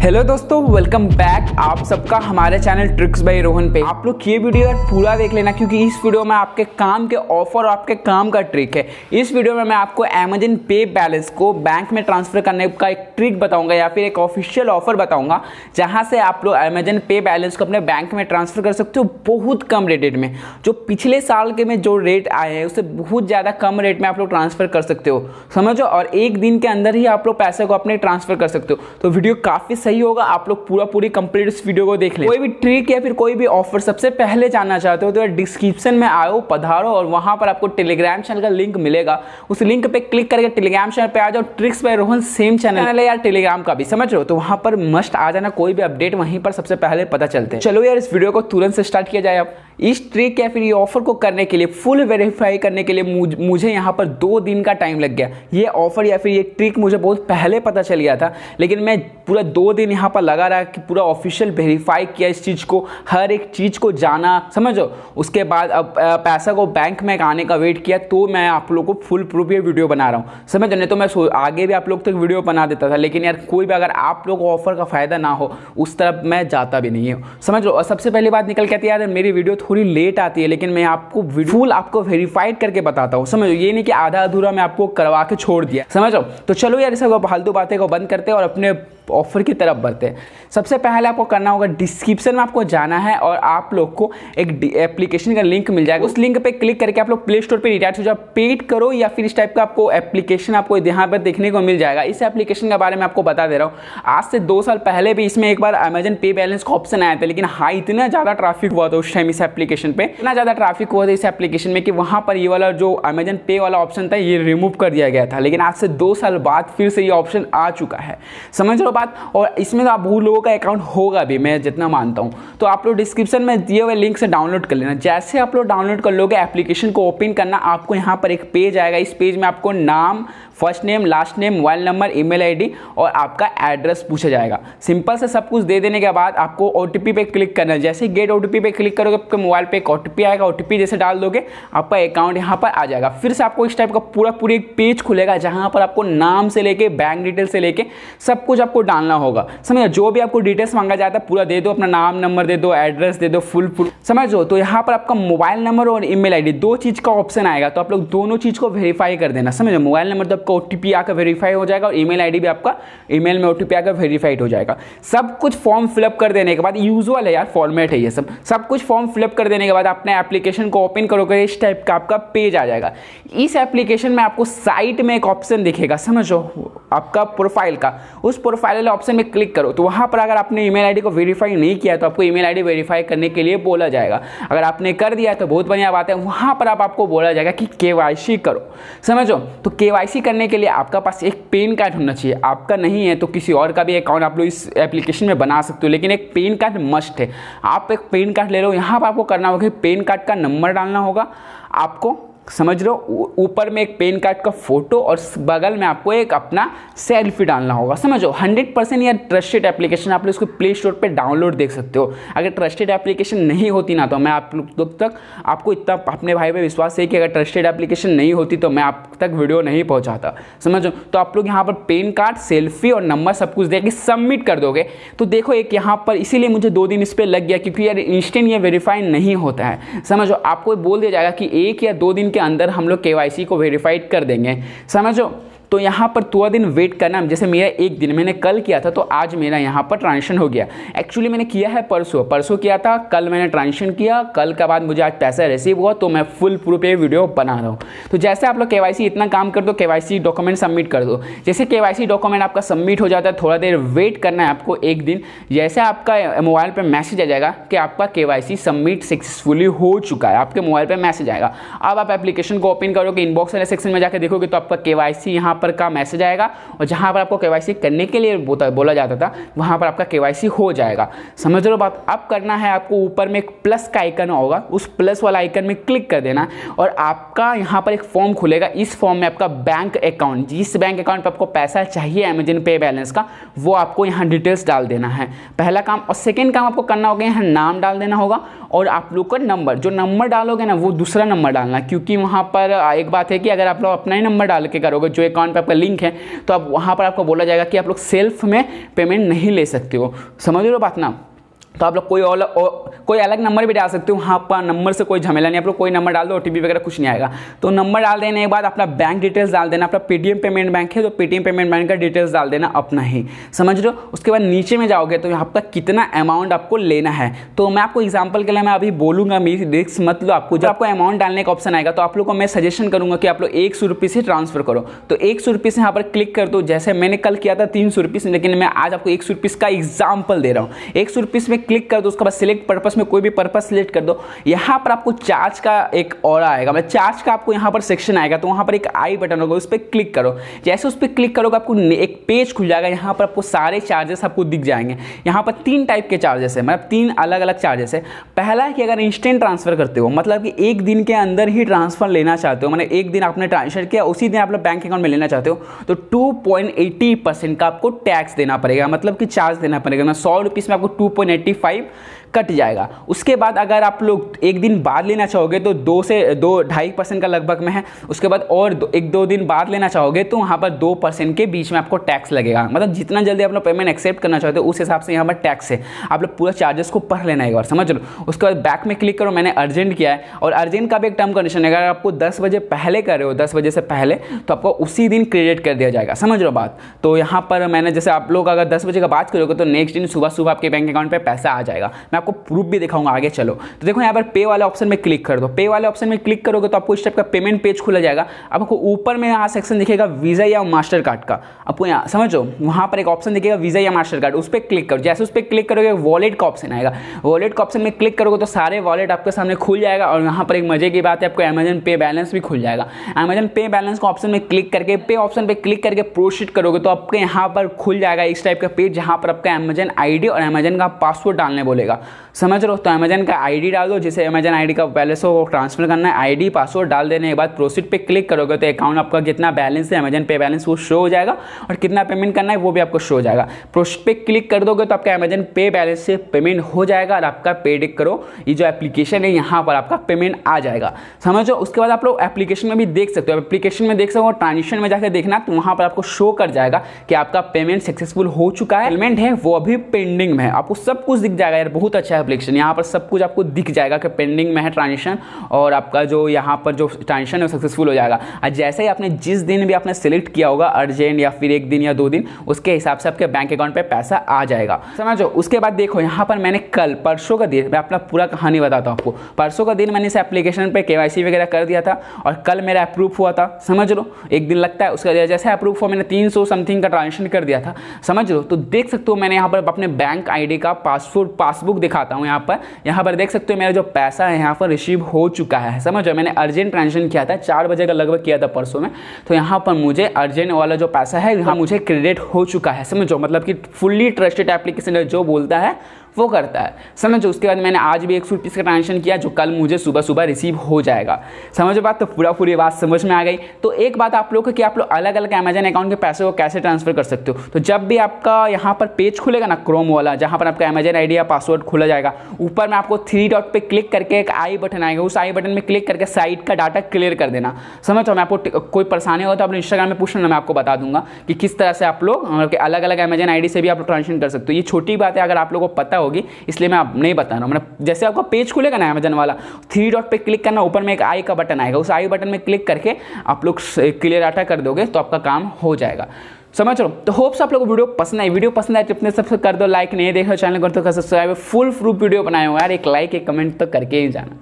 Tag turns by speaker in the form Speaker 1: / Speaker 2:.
Speaker 1: Hello दोस्तों welcome back आप सबका हमारे चैनल ट्रिक्स बाई रोहन पे। आप लोग ये वीडियो यार पूरा देख लेना क्योंकि इस वीडियो में आपके काम के ऑफ़र और आपके काम का ट्रिक है। इस वीडियो में मैं आपको अमेजन पे बैलेंस को बैंक में ट्रांसफ़र करने का एक ट्रिक बताऊँगा या फिर एक ऑफिशियल ऑफ़र बताऊँगा, जहाँ से आप लोग अमेजन पे बैलेंस को अपने बैंक में ट्रांसफ़र कर सकते हो बहुत कम रेट में। जो पिछले साल के में जो रेट आए हैं, उससे बहुत ज़्यादा कम रेट में आप लोग ट्रांसफ़र कर सकते हो। समझो? और एक दिन के अंदर ही आप लोग पैसे को अपने ट्रांसफ़र कर सकते हो। तो वीडियो काफ़ी सही होगा, आप लोग पूरा पूरी कंप्लीट इस वीडियो को देख ले। कोई भी ट्रिक या फिर कोई भी ऑफ़र सबसे पहले जानना चाहते हो तो डिस्क्रिप्शन में आओ पधारो और वहाँ पर आपको टेलीग्राम चैनल का लिंक मिलेगा। उस लिंक पे क्लिक करके टेलीग्राम चैनल पे आ जाओ। Tricks by Rohan same channel है यार टेलीग्राम का भी, समझ रहे हो? तो वहाँ पर मस्ट आ जाना, कोई भी अपडेट वहीं पर सबसे पहले पता चलते हैं। चलो यार, इस वीडियो को तुरंत से स्टार्ट किया जाए अब। इस ट्रिक या फिर ये ऑफ़र को करने के लिए फुल वेरीफाई करने के लिए मुझ, मुझे यहाँ पर दो दिन का टाइम लग गया। ये ऑफ़र या फिर ये ट्रिक मुझे बहुत पहले पता चल गया था लेकिन मैं पूरा दो दिन यहाँ पर लगा रहा कि पूरा ऑफिशियल वेरीफाई किया इस चीज़ को हर एक चीज़ को जाना समझो। उसके बाद अब पैसा को बैंक में आने का वेट किया तो मैं आप लोग को फुल प्रूफ ये वीडियो बना रहा हूँ। समझ नहीं तो मैं आगे भी आप लोग तक वीडियो बना देता था लेकिन यार कोई भी अगर आप लोग ऑफ़र का फ़ायदा ना हो उस तरफ़ मैं जाता भी नहीं हूँ। समझ लो और सबसे पहली बात निकल के आती है यार मेरी वीडियो थोड़ी लेट आती है, लेकिन मैं आपको फुल आपको वेरीफाइड करके बताता हूँ। समझो, ये नहीं कि आधा अधूरा मैं आपको करवा के छोड़ दिया। समझो? तो चलो यार फालतू बातें को बंद करते हैं और अपने ऑफ़र की तरफ़ बढ़ते हैं। सबसे पहले आपको करना होगा डिस्क्रिप्शन में आपको जाना है और आप लोग को एक एप्लीकेशन का लिंक मिल जाएगा। उस लिंक पे क्लिक करके आप लोग प्ले स्टोर पे रिचार्ज हो जाओ। पेड करो या फिर इस टाइप का आपको एप्लीकेशन आपको यहाँ पर देखने को मिल जाएगा। इस एप्लीकेशन के बारे में आपको बता दे रहा हूँ। आज से दो साल पहले भी इसमें एक बार अमेजन पे बैलेंस का ऑप्शन आया था, लेकिन हाँ इतना ज़्यादा ट्रैफ़िक हुआ था उस टाइम इस एप्लीकेशन पे। इतना ज़्यादा ट्रैफ़िक हुआ था इस एप्लीकेशन में कि वहाँ पर ये वाला जो अमेजन पे वाला ऑप्शन था, ये रिमूव कर दिया गया था। लेकिन आज से दो साल बाद फिर से ये ऑप्शन आ चुका है। समझ लो बात, और इसमें तो आप बहुत लोगों का अकाउंट होगा भी, मैं जितना मानता हूँ। तो आप लोग डिस्क्रिप्शन में दिए हुए लिंक से डाउनलोड कर लेना। जैसे आप लोग डाउनलोड कर लोगे एप्लीकेशन को ओपन करना, आपको यहाँ पर एक पेज आएगा। इस पेज में आपको नाम first name last name mobile number email ID और आपका एड्रेस पूछा जाएगा। सिंपल से सब कुछ दे देने के बाद आपको ओटीपी पे क्लिक करना है। जैसे गेट ओटीपी पे क्लिक करोगे, आपके मोबाइल पे एक ओ आएगा। ओ जैसे डाल दोगे, आपका अकाउंट यहाँ पर आ जाएगा। फिर से आपको इस टाइप का पूरा पूरी एक पेज खुलेगा, जहाँ पर आपको नाम से लेके बैंक डिटेल से लेके सब कुछ आपको डालना होगा। समझ? जो भी आपको डिटेल्स मांगा जाता है, पूरा दे दो, अपना नाम नंबर दे दो एड्रेस दे दो फुल फुल समझो? तो यहाँ पर आपका मोबाइल नंबर और ईमेल आईडी दो चीज़ का ऑप्शन आएगा। तो आप लोग दोनों चीज़ को वेरीफाई कर देना। समझो? मोबाइल नंबर तो आपका ओ आकर वेरीफाई हो जाएगा और ईमेल आईडी भी आपका ईमेल में ओ आकर वेरीफाइड हो जाएगा। सब कुछ फॉर्म फिलअप कर देने के बाद यूजुअल है यार फॉर्मेट है ये सब। सब कुछ फॉर्म फिलअप कर देने के बाद अपने एप्लीकेशन को ओपन करोगे, इस टाइप का आपका पेज आ जाएगा। इस एप्लीकेशन में आपको साइट में एक ऑप्शन दिखेगा, समझो? आपका प्रोफ़ाइल का। उस प्रोफ़ाइल वाले ऑप्शन में क्लिक करो। तो वहाँ पर अगर आपने ईमेल आईडी को वेरीफाई नहीं किया तो आपको ईमेल आईडी वेरीफाई करने के लिए बोला जाएगा। अगर आपने कर दिया तो बहुत बढ़िया बात है। वहाँ पर आप, आपको बोला जाएगा कि के करो। समझो? तो के करने के लिए आपका पास एक पेन कार्ड होना चाहिए। आपका नहीं है तो किसी और का भी अकाउंट आप लोग इस एप्लीकेशन में बना सकते हो, लेकिन एक पेन कार्ड मस्ट है। आप एक पेन कार्ड ले लो यहाँ पर आपको करना होगा पेन कार्ड का नंबर डालना होगा। आपको समझ हो? ऊपर में एक पेन कार्ड का फ़ोटो और बगल में आपको एक अपना सेल्फी डालना होगा, समझो? हंड्रेड परसेंट यार ट्रस्टेड एप्लीकेशन आप लोग इसको प्ले स्टोर पर डाउनलोड देख सकते हो। अगर ट्रस्टेड एप्लीकेशन नहीं होती ना तो मैं आप लोग तक आपको इतना अपने भाई पे विश्वास है कि अगर ट्रस्टेड एप्लीकेशन नहीं होती तो मैं आप तक वीडियो नहीं पहुँचाता, समझो? तो आप लोग यहाँ पर पेन कार्ड, सेल्फी और नंबर सब कुछ दे सबमिट कर दोगे। तो देखो एक यहाँ पर, इसीलिए मुझे दो दिन इस पर लग गया क्योंकि यार, इंस्टेंट ये वेरीफाई नहीं होता है, समझो? आपको बोल दिया जाएगा कि एक या दो दिन के अंदर हम लोग केवाईसी को वेरीफाइड कर देंगे। समझो? तो यहाँ पर थोड़ा दिन वेट करना, जैसे मेरा एक दिन, मैंने कल किया था तो आज मेरा यहाँ पर ट्रांजेक्शन हो गया। एक्चुअली मैंने किया है परसों। परसों किया था, कल मैंने ट्रांजेक्शन किया, कल के बाद मुझे आज पैसा रिसीव हुआ तो मैं फुल प्रूफ ये वीडियो बना रहा हूँ। तो जैसे आप लोग के इतना काम कर दो के डॉक्यूमेंट सबमिट कर दो। जैसे के डॉक्यूमेंट आपका सबमिट हो जाता है, थोड़ा देर वेट करना है आपको एक दिन, जैसे आपका मोबाइल पर मैसेज आ जाएगा कि आपका के सबमिट सक्सेसफुली हो चुका है, आपके मोबाइल पर मैसेज आएगा। अब आप एप्लीकेशन को ओपन करोगे इनबॉक्स वाले सेक्शन में जाकर देखोगे तो आपका के वाई यहाँ पर का मैसेज आएगा और जहाँ पर आपको केवाईसी करने के लिए बोला जाता था, वहाँ पर आपका केवाईसी हो जाएगा। समझ लो बात? अब करना है आपको ऊपर में एक प्लस का आइकन होगा, उस प्लस वाला आइकन में क्लिक कर देना और आपका यहाँ पर एक फॉर्म खुलेगा। इस फॉर्म में आपका बैंक अकाउंट, जिस बैंक अकाउंट पर आपको पैसा चाहिए अमेजन पे बैलेंस का, वो आपको यहाँ डिटेल्स डाल देना है। पहला काम और सेकेंड काम आपको करना होगा, यहाँ नाम डाल देना होगा और आप लोग का नंबर, जो नंबर डालोगे ना, वो दूसरा नंबर डालना, क्योंकि वहाँ पर एक बात है कि अगर आप लोग अपना ही नंबर डाल के करोगे, जो अकाउंट अकाउंट पर आपका लिंक है तो आप वहाँ पर आपको बोला जाएगा कि आप लोग सेल्फ में पेमेंट नहीं ले सकते हो। समझ लो बात ना? तो आप लोग कोई और, कोई अलग नंबर भी डाल सकते हो। वहाँ पर नंबर से कोई झमेला नहीं आप लोग कोई नंबर डाल दो ओ वगैरह कुछ नहीं आएगा। तो नंबर डाल देने के बाद अपना बैंक डिटेल्स डाल देना अपना पेटीएम पेमेंट बैंक है तो पेटीएम पेमेंट बैंक का डिटेल्स डाल देना अपना ही। समझ हो? उसके बाद नीचे में जाओगे तो पर कितना अमाउंट आपको लेना है। तो मैं आपको एग्ज़ाम्पल के लिए मैं अभी बोलूँगा मेरी रिक्स मत लो आपको जब आपको अमाउंट डालने का ऑप्शन आएगा तो आप लोग को मैं सजेशन करूँगा कि आप लोग एक सौ रुपये से ट्रांसफ़र करो। तो एक सौ रुपये से यहाँ पर क्लिक कर दो। जैसे मैंने कल किया था तीन सौ रुपये लेकिन मैं आज आपको एक सौ का एग्ज़ाम्पल दे रहा हूँ। एक सौ में क्लिक कर दो, उसके बाद सिलेक्ट पर्पस में कोई भी पर्पस सिलेक्ट कर दो, यहाँ पर आपको चार्ज का एक और आएगा। मतलब चार्ज का आपको यहाँ पर सेक्शन आएगा तो वहाँ पर एक आई बटन होगा, उस पर क्लिक करो। जैसे उस पर क्लिक करोगे, आपको एक पेज खुल जाएगा, यहाँ पर आपको सारे चार्जेस आपको दिख जाएँगे। यहाँ पर तीन टाइप के चार्जेस है मतलब तीन अलग अलग चार्जेस है। पहला है कि अगर इंस्टेंट ट्रांसफ़र करते हो मतलब कि एक दिन के अंदर ही ट्रांसफ़र लेना चाहते हो मतलब एक दिन आपने ट्रांसफ़र किया, उसी दिन आप लोग बैंक अकाउंट में लेना चाहते हो तो टू का आपको टैक्स देना पड़ेगा मतलब कि चार्ज देना पड़ेगा। मतलब सौ रुपीज़ में आपको टू कट जाएगा। उसके बाद अगर आप लोग एक दिन बाद लेना चाहोगे तो दो से दो ढाई परसेंट का लगभग में है। उसके बाद और दो, एक दो दिन बाद लेना चाहोगे तो वहाँ पर दो परसेंट के बीच में आपको टैक्स लगेगा। मतलब जितना जल्दी आप लोग पेमेंट एक्सेप्ट करना चाहते हो उस हिसाब से यहाँ पर टैक्स है। आप लोग पूरा चार्जेस को पढ़ लेना एक बार समझ लो उसके बाद बैक में क्लिक करो मैंने अर्जेंट किया है। और अर्जेंट का भी एक टर्म कंडीशन है अगर आपको दस बजे पहले कर रहे हो दस बजे से पहले तो आपको उसी दिन क्रेडिट कर दिया जाएगा समझ लो बात? तो यहाँ पर मैंने जैसे आप लोग अगर दस बजे का बात करोगे तो नेक्स्ट दिन सुबह सुबह आपके बैंक अकाउंट पर पैसा आ जाएगा। मैं आपको प्रूफ भी दिखाऊँगा आगे, चलो। तो देखो यहाँ पर पे वाले ऑप्शन में क्लिक कर दो। पे वाले ऑप्शन में क्लिक करोगे तो आपको इस टाइप का पेमेंट पेज खुला जाएगा। आपको ऊपर में यहाँ सेक्शन दिखेगा वीज़ा या मास्टर कार्ड का। आपको यहाँ, समझो, वहाँ पर एक ऑप्शन दिखेगा वीज़ा या मास्टर कार्ड उस पर क्लिक करो। जैसे उस पर क्लिक करोगे वॉलेट का ऑप्शन आएगा। वॉलेट का ऑप्शन में क्लिक करोगे तो सारे वॉलेट आपके सामने खुल जाएगा और यहाँ पर एक मज़े की बात है, आपको अमेजन पे बैलेंस भी खुल जाएगा। अमेजन पे बैलेंस का ऑप्शन में क्लिक करके पे ऑप्शन पर क्लिक करके प्रोसीड करोगे तो आपके यहाँ पर खुल जाएगा इस टाइप का पेज जहाँ पर आपका अमेजन आई और अमेजन का पासवर्ड डालने बोलेगा। समझ रहे हो? तो अमेजन का आईडी डाल दो जिसे अमेजन आईडी का बैलेंस हो वो ट्रांसफ़र करना है आईडी पासवर्ड डाल देने के बाद प्रोसीड पे क्लिक करोगे तो अकाउंट आपका कितना बैलेंस है अमेजन पे बैलेंस वो शो हो जाएगा और कितना पेमेंट करना है वो भी आपको शो हो जाएगा। प्रोसीड पे क्लिक कर दोगे तो आपका अमेजन पे बैलेंस से पेमेंट हो जाएगा और आपका पेडिक करो, ये जो एप्लीकेशन है यहाँ पर आपका पेमेंट आ जाएगा। समझो उसके बाद आप लोग एप्लीकेशन में भी देख सकते हो। एप्लीकेशन में देख सकते हो ट्रांजेक्शन में जाकर देखना तो वहाँ पर आपको शो कर जाएगा कि आपका पेमेंट सक्सेसफुल हो चुका है। पेमेंट है, वो अभी पेंडिंग में है। आपको सब कुछ दिख जाएगा यार, बहुत अच्छा एप्लीकेशन यहाँ पर सब कुछ आपको दिख जाएगा कि पेंडिंग में है ट्रांजेक्शन और आपका जो यहाँ पर जो ट्रांजेक्शन है वो सक्सेसफुल हो जाएगा। और जैसे ही आपने जिस दिन भी आपने सेलेक्ट किया होगा अर्जेंट या फिर एक दिन या दो दिन, उसके हिसाब से आपके बैंक अकाउंट पर पैसा आ जाएगा। समझो, उसके बाद देखो, यहाँ पर मैंने कल, परसों का दिन, मैं अपना पूरा कहानी बताता हूँ आपको। परसों का दिन मैंने इस एप्लीकेशन पर के वगैरह कर दिया था और कल मेरा अप्रूव हुआ था। समझ लो, एक दिन लगता है, उसका जैसे अप्रूव हुआ, मैंने तीन सौ समथिंग का ट्रांजेक्शन कर दिया था। समझ लो तो देख सकते हो मैंने यहाँ पर अपने बैंक आईडी का पासपोर्ट पासबुक दिखाता हूँ यहाँ पर। यहाँ पर देख सकते हो मेरा जो पैसा है, यहाँ पर रिसीव हो चुका है, समझो मैंने अर्जेंट ट्रांजेक्शन किया था, चार बजे का लगभग किया था परसों में। तो यहाँ पर मुझे अर्जेंट वाला जो पैसा है, यहाँ मुझे क्रेडिट हो चुका है, समझो मतलब कि फुल्ली ट्रस्टेड एप्लीकेशन जो बोलता है वो करता है। समझो, उसके बाद मैंने आज भी एक सौ का ट्रांजेक्शन किया जो कल मुझे सुबह सुबह रिसीव हो जाएगा। समझो बात तो पूरा पूरी बात समझ में आ गई। तो एक बात आप लोग को कि आप लोग अलग अलग अमेजन अकाउंट के पैसे को कैसे ट्रांसफ़र कर सकते हो? तो जब भी आपका यहाँ पर पेज खुलेगा ना क्रोम वाला, जहाँ पर आपका अमेजन आई या पासवर्ड खुला जाएगा, ऊपर में आपको थ्री डॉट पर क्लिक करके एक आई बटन आएगा। उस आई बटन में क्लिक करके साइट का डाटा क्लियर कर देना। समझो, मैं आपको कोई परेशानी हो तो आप इंस्टाग्राम में पूछना, मैं आपको बता दूँगा कि किस तरह से आप लोग अलग अलग अमेजन आई से भी आप लोग ट्रांजेक्शन कर सकते हो। ये छोटी बात है, अगर आप लोगों को पता होगी, इसलिए मैं आप नहीं बता रहा हूँ। मैंने, जैसे आपका पेज खुलेगा ना अमेजन वाला थ्री डॉट पे क्लिक करना, ऊपर में एक आई का बटन आएगा, उस आई बटन में क्लिक करके आप लोग क्लियर डाटा कर दोगे तो आपका काम हो जाएगा। समझ लो तो होप्स आप लोग को वीडियो पसंद आई। वीडियो पसंद आए तो अपने सबसे कर दो लाइक नहीं देखो, चैनल कर दो सब्सक्राइब। फुल प्रूफ वीडियो बनाए हो यार, एक लाइक एक कमेंट तो करके ही जाना।